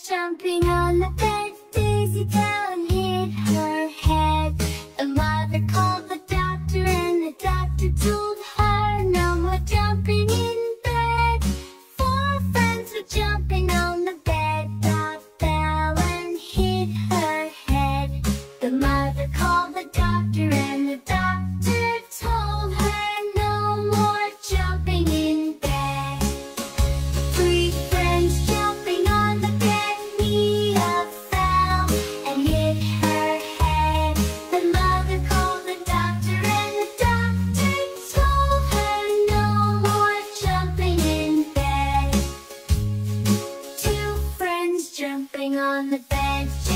jumping on the bed. Daisy down hit her head. A mother called the doctor and the doctor told on the bench.